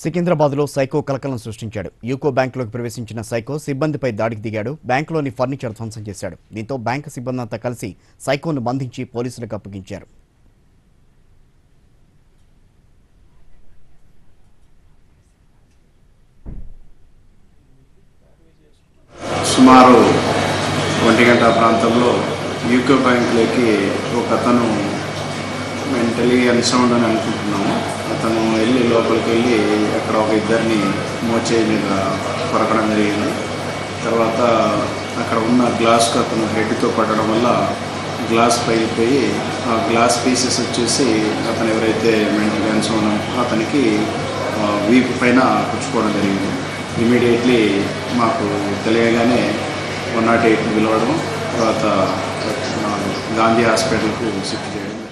సికింద్రాబాద్లో సైకో కలకలం సృష్టించాడు. యూకో బ్యాంకులోకి ప్రవేశించిన సైకో సిబ్బందిపై దాడికి దిగాడు. బ్యాంకులోని ఫర్నిచర్ ధ్వంసం చేశాడు. దీంతో బ్యాంకు సిబ్బంది అంతా కలిసి సైకోను బంధించి పోలీసులకు అప్పగించారు. సుమారు ఒంటి గంట ప్రాంతంలో యూకో బ్యాంకులోకి ఒక అతను మెంటలీ అన్సౌండ్ అని అనుకుంటున్నాము. దగ్గరికి వెళ్ళి అక్కడ ఒక ఇద్దరిని మోచే మీద కొరకడం జరిగింది. తర్వాత అక్కడ ఉన్న గ్లాస్కు అతను హెడ్తో పడడం వల్ల గ్లాస్ పగిలిపోయి ఆ గ్లాస్ పీసెస్ వచ్చేసి అతను ఎవరైతే మెంటలీ అన్సౌండ్ అతనికి వీపు పైన పుచ్చుకోవడం జరిగింది. ఇమీడియట్లీ మాకు తెలియగానే వన్ నాట్ ఎయిట్ని పిలవడం తర్వాత గాంధీ హాస్పిటల్కు షిఫ్ట్ చేయడం.